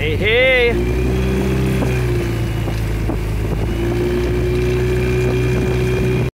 Hey, hey!